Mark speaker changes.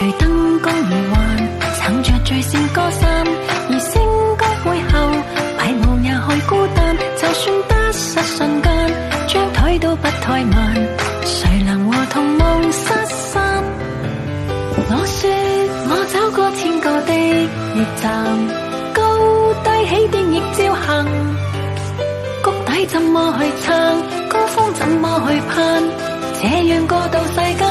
Speaker 1: 如燈光而幻，撐着最闪歌衫，而星光背後，擺舞也去孤單。就算得失瞬間，張腿都不怠慢，誰能和同夢失散？我說我走過千個的驿站，高低起跌亦照行，谷底怎麼去撐，高峰怎麼去攀？這樣過渡世間。